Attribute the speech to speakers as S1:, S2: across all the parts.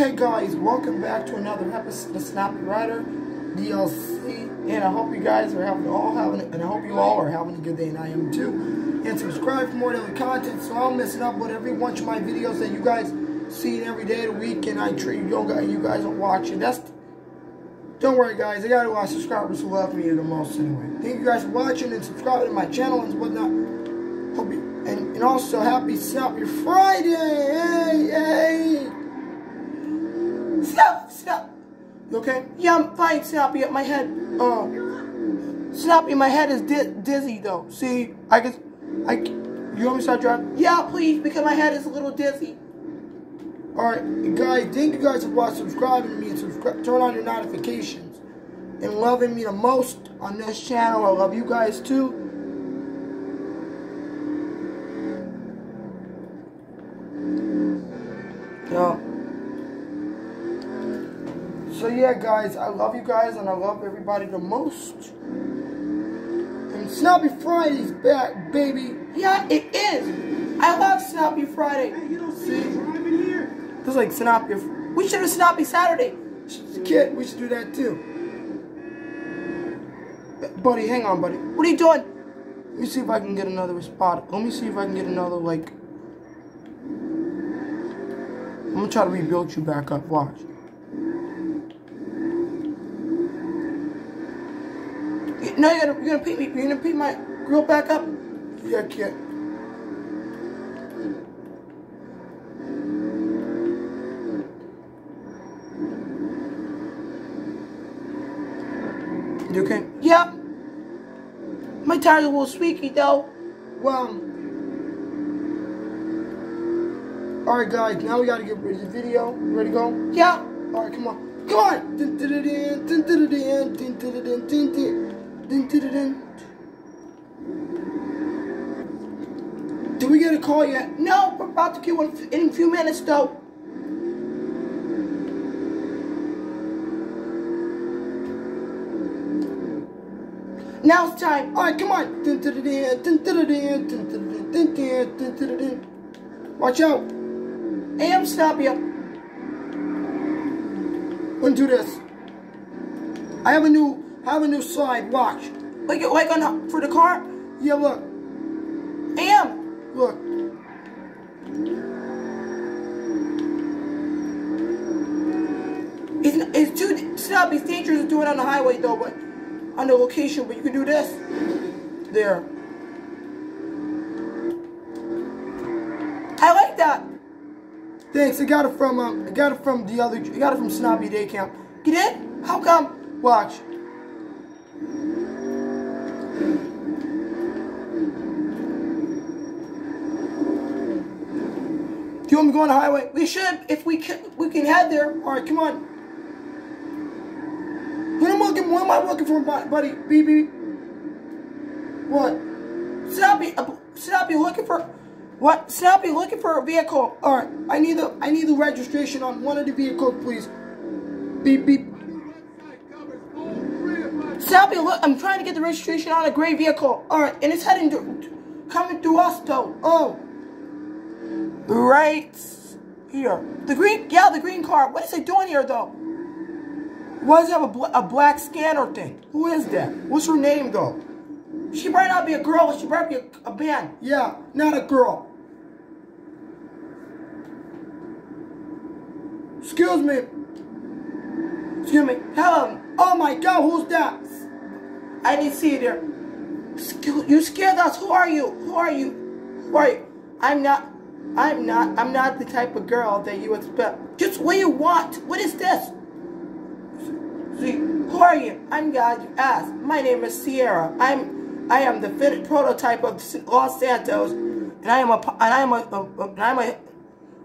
S1: Hey guys, welcome back to another episode of Sanabia Rider DLC, and I hope you guys are having all having, and I hope you all are having a good day, and I am too. And subscribe for more daily content, so I'm missing up with every one of my videos that you guys see every day of the week, and I treat yoga, and you guys are watching. That's don't worry, guys. I got a lot of subscribers who love me the most anyway. Thank you guys for watching and subscribing to my channel and whatnot. Hope you, and, and also, happy Snappy Friday! Hey, hey! Snap, snap. You okay? Yeah, I'm fine, Snappy. My head, uh, Snappy, my head is di dizzy though. See, I guess, I, you want me to start driving? Yeah, please, because my head is a little dizzy. Alright, guys, thank you guys for watching, subscribing to me and subscribe, turn on your notifications. And loving me the most on this channel. I love you guys too. Yeah, guys, I love you guys and I love everybody the most. And Snappy Friday's back, baby. Yeah, it is. I love Snappy Friday.
S2: Hey, you don't see me driving here?
S1: This is like Snappy. We should have Snappy Saturday. Kid, we should do that too. Buddy, hang on, buddy. What are you doing? Let me see if I can get another spot. Let me see if I can get another, like... I'm gonna try to rebuild you back up. Watch. No, you're gonna, you're gonna pick me. You're gonna pick my grill back up. Yeah, kid. You okay? Yep. My tire's a little squeaky though. Well. Alright guys, now we gotta get rid of the video. You ready to go? Yeah. Alright, come on. Come on! Did we get a call yet? No, we're about to get one in a few minutes though. Now it's time. All right, come on. Watch out. AM, stop you. Undo this. I have a new have a new slide. Watch. Like, like on for the car. Yeah, look. Am. Look. It's, it's too stop. It's dangerous to do it on the highway though, but on the location, but you can do this. There. I like that. Thanks. I got it from um, I got it from the other. I got it from Snobby Day Camp. Get in? How come? Watch. Want me to go on the highway? We should, if we can, we can head there. All right, come on. What am I looking? What am I looking for, buddy? BB. What? Snappy, uh, Snappy looking for what? Snappy looking for a vehicle. All right, I need the I need the registration on one of the vehicles, please. Beep beep. Snappy, look, I'm trying to get the registration on a gray vehicle. All right, and it's heading to, coming through us though. Oh, right here. The green, yeah, the green car. What is it doing here though? Why does it have a, bl a black scanner thing? Who is that? What's her name, though? She might not be a girl. She might be a, a man. Yeah, not a girl. Excuse me. Excuse me. Hello. Oh my God, who's that? I didn't see you there. You scared us. Who are you? Who are you? Who are you? I'm not. I'm not. I'm not the type of girl that you expect. Just what you want. What is this? See, Who are you? I'm God you ask. My name is Sierra. I'm I am the fitted prototype of Los Santos, and I am a and I am a, a, a and I'm a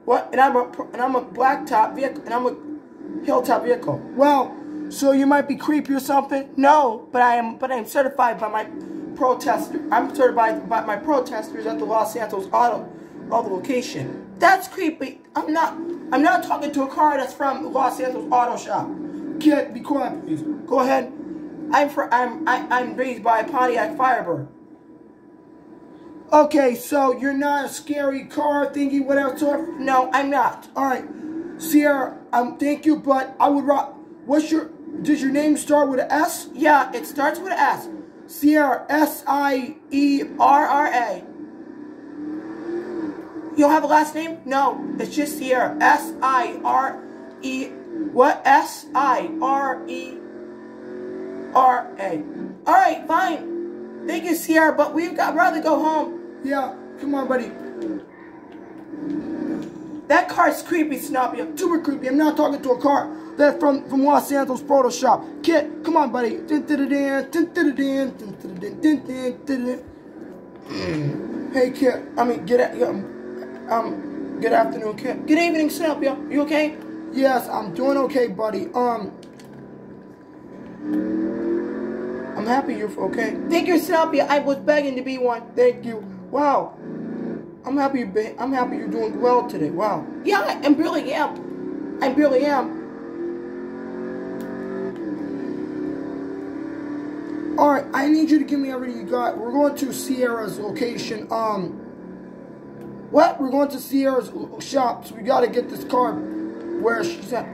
S1: what and I'm a and I'm a blacktop vehicle and I'm a hilltop vehicle. Well, so you might be creepy or something? No, but I am but I'm certified by my protester. I'm certified by my protesters at the Los Santos Auto Auto location. That's creepy. I'm not I'm not talking to a car that's from Los Angeles Auto Shop. Get be quiet, please. Go ahead. I'm for I'm I, I'm raised by a Pontiac Firebird. Okay, so you're not a scary car thingy, whatever sort. No, I'm not. All right. Sierra, um, thank you, but I would rock. What's your? Does your name start with an S?
S3: Yeah, it starts with an S.
S1: Sierra, S I E.
S3: R R A. You don't have a last name? No, it's just Sierra. S I R E. What? S I R E R A. All right, fine. Thank you, Sierra, but we've got rather go home.
S1: Yeah, come on, buddy.
S3: That car's creepy, Snoopy.
S1: Super creepy. I'm not talking to a car. That's from from Los Santos Proto Shop. Kid, come on, buddy. Hey, kid.
S3: I mean, good, um, um, good afternoon, kid. Good evening, Snoopy. You okay?
S1: Yes, I'm doing okay, buddy. Um,
S3: I'm happy you're okay. Thank you, Snoopy. I was begging to be one.
S1: thank you.
S3: Wow.
S1: I'm happy. You be, I'm happy you're doing well today. Wow.
S3: Yeah, I I really am. I really am.
S1: All right, I need you to give me everything you got. We're going to Sierra's location. Um, what? We're going to Sierra's shop, so we got to get this car where she's at.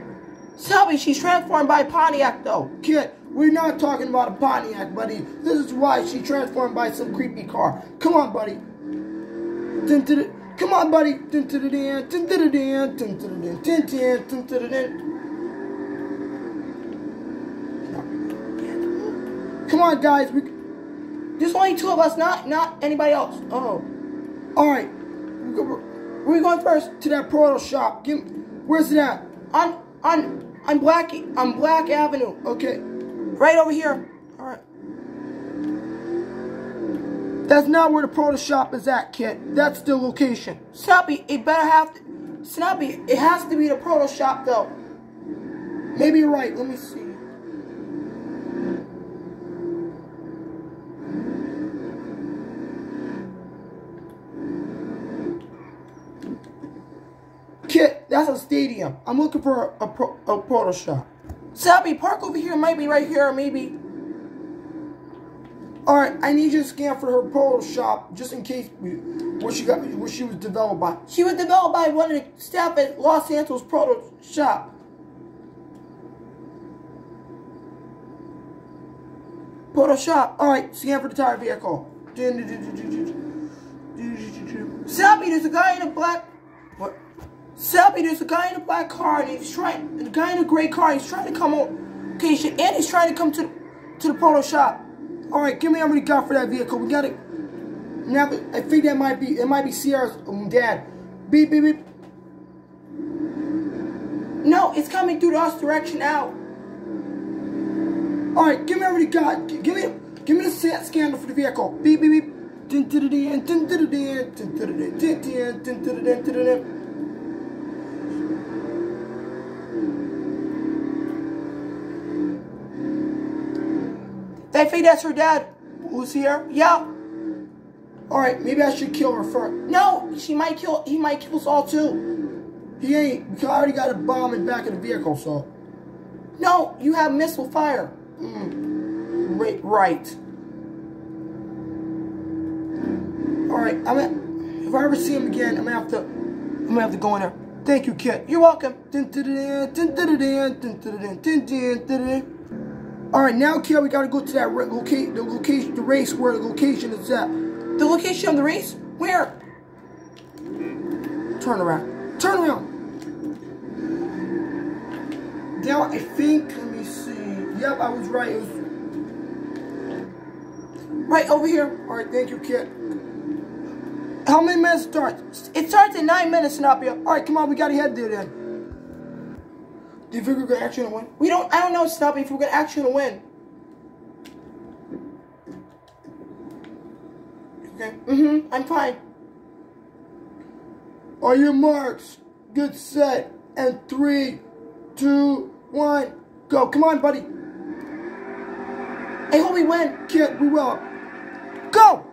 S3: Snoopy, she's transformed by Pontiac, though.
S1: Kid, we're not talking about a Pontiac, buddy. This is why she transformed by some creepy car. Come on, buddy. Dun, dun, dun. Come on, buddy. Dun, dun, dun, dun, dun, dun, dun, dun, dun, dun, dun, dun, dun, dun, dun, dun. Come on, guys. We,
S3: There's only two of us, not not anybody else. Oh.
S1: all right. We go-
S3: Where are going first?
S1: to that portal shop. Give, where's it at?
S3: On on on Black on Black Avenue.
S1: Okay.
S3: Right over here. Alright.
S1: That's not where the portal shop is at, kid. That's the location.
S3: Snoopy, it better have to Snoopy, it has to be the proto shop though.
S1: Maybe you're right. Let me see. Kid, that's a stadium. I'm looking for a, pro, a portal shop.
S3: Snoopy, park over here, might be right here, maybe.
S1: All right, I need you to scan for her portal shop just in case where she got where she was developed by.
S3: She was developed by one of the staff at Los Santos Proto Shop.
S1: Portal shop. All right, scan for the tire vehicle.
S3: Snoopy, there's a guy in a black
S1: What?
S3: Snoopy, there's a guy in a black car and he's trying the guy in a gray car, he's trying to come on location and he's trying to come to to the proto shop.
S1: All right, give me how many got for that vehicle. We got it. Now, I think that might be it. Might be Sierra's um, dad. Beep beep beep.
S3: No, it's coming through the us direction now.
S1: All right, give me many got. Give me give me the sa- scanner for the vehicle. Beep beep beep.
S3: They think that's her dad who's here. Yeah.
S1: All right, maybe I should kill her first.
S3: No, she might kill. He might kill us all too.
S1: He ain't. I already got a bomb in back of the vehicle, so.
S3: No, you have missile fire.
S1: Mm.
S3: Right. Right.
S1: All right, I'm at, if I ever see him again, I'm gonna have to. I'm gonna have to go in there. Thank you, KITT.
S3: You're welcome.
S1: All right, now, kid, we gotta go to that location, the location, the race where the location is at.
S3: The location of the race? Where?
S1: Turn around. Turn around. Now, I think. Let me see. Yep, I was right. It was.
S3: Right over here.
S1: All right, thank you, kid. How many minutes starts?
S3: It starts in nine minutes, Sanabia.
S1: All right, come on, we gotta head there then. Do you figure we're gonna actually win?
S3: We don't. I don't know, Snoopy, if we're gonna actually win.
S1: Okay.
S3: Mm-hmm. I'm fine.
S1: Are your marks? Good set. And three, two, one, go. Come on, buddy.
S3: I hope we win.
S1: Kid, we will. Go!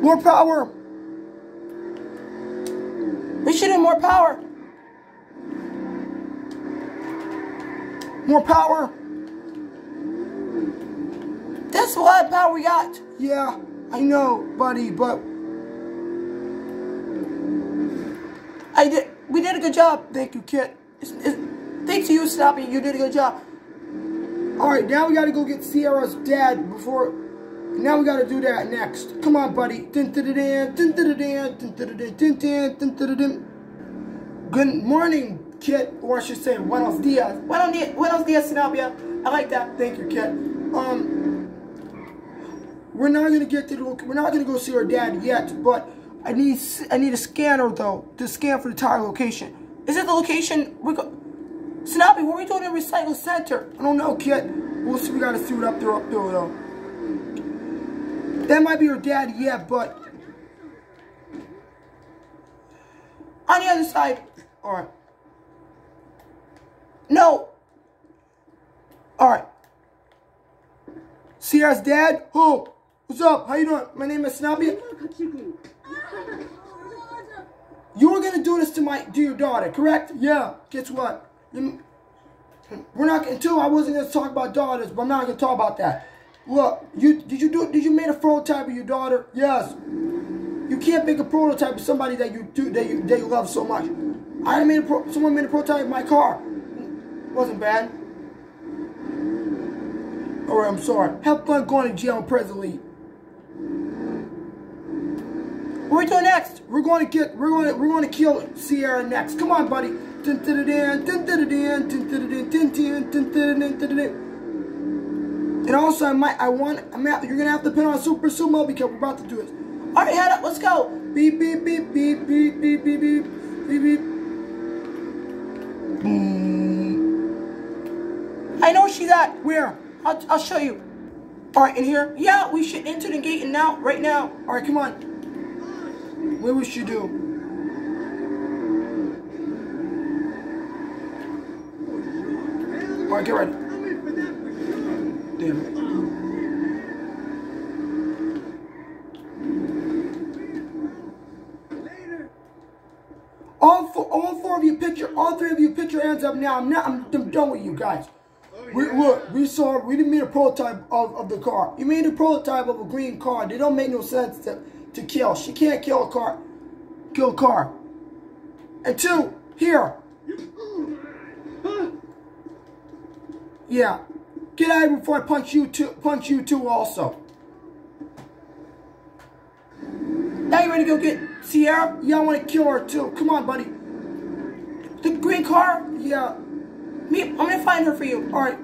S1: More power.
S3: We should have more power.
S1: More power.
S3: That's a lot of power we got.
S1: Yeah, I know, buddy, but
S3: I did. We did a good job. Thank you, KITT. It's, it's, thanks to you, Snappy. You did a good job.
S1: All right, now we got to go get Sierra's dad before. Now we got to do that next. Come on, buddy. Dun, dun, dun, Good morning, KITT, or I should say, buenos dias.
S3: Buenos dias, buenos dias, Sanabia. I like that.
S1: Thank you, KITT. Um, we're not gonna get to the. We're not gonna go see our dad yet, but I need I need a scanner though to scan for the tire location.
S3: Is it the location we go? Snappy, what are we doing in Recycle Center?
S1: I don't know, KITT. We'll see. We gotta see what up there, up there though. That might be her dad, yeah, but
S3: on the other side. All right. No. All right.
S1: Sierra's dad. Who? What's up? How you doing? My name is Snobby. You were gonna do this to my to your daughter, correct? Yeah. Guess what? We're not until I wasn't gonna talk about daughters, but I'm not gonna talk about that. Look, you did you do did you make a prototype of your daughter? Yes. You can't make a prototype of somebody that you do that you that you love so much. I made a pro, someone made a prototype of my car. It wasn't bad. Alright, I'm sorry. Have fun going to jail presently.
S3: What are we doing next?
S1: We're going to get, we're going to, we're going to kill Sierra next. Come on, buddy. And also, I might, I want, I'm at, you're gonna have to put on Super Sumo because we're about to do this.
S3: All right, head up. Let's go.
S1: Beep beep beep beep beep beep beep beep beep beep.
S3: I know she's at.
S1: Where?
S3: I'll, I'll show you. All right, in here. Yeah, we should enter the gate and now, right now.
S1: All right, come on. What we should do? All right, get ready. Damn it. All four, all four of you, put your, all three of you, put your hands up now. I'm I'm, I'm done with you guys. We, look, we saw, we didn't make a prototype of, of the car. You made a prototype of a green car. They don't make no sense to, to kill. She can't kill a car, kill a car. And two, here. Yeah. Get out of here before I punch you too, punch you too also.
S3: Now you ready to go get Sierra?
S1: Y'all want to kill her too. Come on, buddy.
S3: The green car?
S1: Yeah.
S3: Me, I'm gonna find her for you.
S1: All right.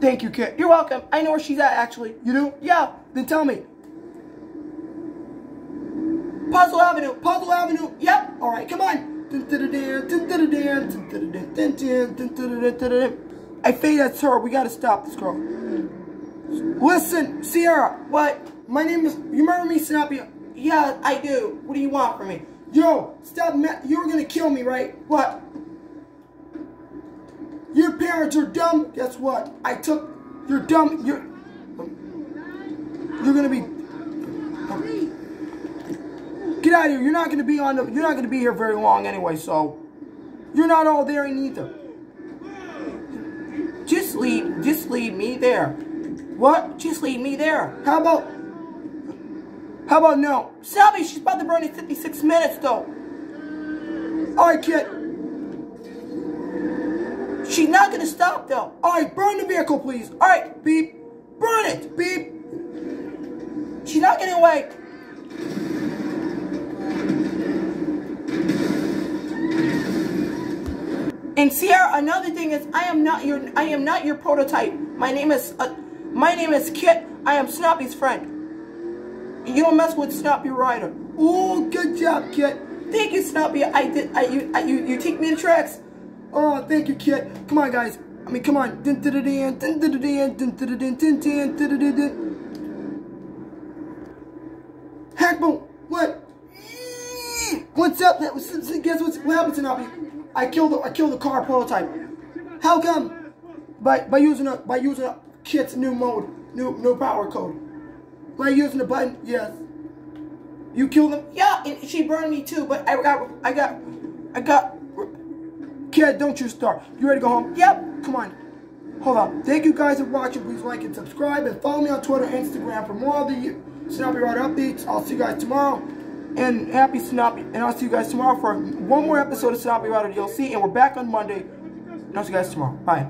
S1: Thank you, KITT.
S3: You're welcome. I know where she's at, actually.
S1: You do?
S3: Yeah.
S1: Then tell me.
S3: Puzzle Avenue.
S1: Puzzle Avenue.
S3: Yep.
S1: All right. Come on. I think that's her. We gotta stop this girl. Listen, Sierra.
S3: What?
S1: My name is. You remember me, Snappy?
S3: Yeah, I do. What do you want from me?
S1: Yo, stop. You're gonna kill me, right?
S3: What?
S1: Your parents are dumb. Guess what? I took. You're dumb. You're. You're gonna be. Get out of here. You're not gonna be on the. You're not gonna be here very long anyway. So. You're not all there either.
S3: Just leave. Just leave me there.
S1: What?
S3: Just leave me there.
S1: How about? How about no?
S3: Selby, she's about to burn in 56 minutes, though.
S1: All right, kid.
S3: She's not gonna stop, though.
S1: All right, burn the vehicle, please.
S3: All right,
S1: Beep. Burn it. Beep.
S3: she's not getting away. And Sierra, another thing is, I am not your, I am not your prototype. My name is, uh, my name is KITT. I am Snoppy's friend. You don't mess with Sanabia Rider.
S1: Oh, good job, KITT.
S3: Thank you, Snoppy. I did. I you. I, you. You take me to tracks.
S1: Oh, thank you, KITT. Come on, guys. I mean, come on. Hackbone, what? What's up? Guess what's, what happened to Nabi? I killed the, I killed the car prototype. How come? By by using a by using a kit's new mode, new new power code. By using the button, yes. You killed him.
S3: Yeah, and she burned me too. But I got I got I got
S1: kid, don't you start. You ready to go home?
S3: Yep.
S1: Come on. Hold on. Thank you guys for watching. Please like and subscribe. And follow me on Twitter and Instagram for more of the Sanabia Rider updates. I'll see you guys tomorrow. And happy Snappy. And I'll see you guys tomorrow for one more episode of Sanabia Rider DLC. And we're back on Monday. And I'll see you guys tomorrow. Bye.